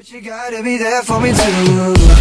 But you gotta be there for me too.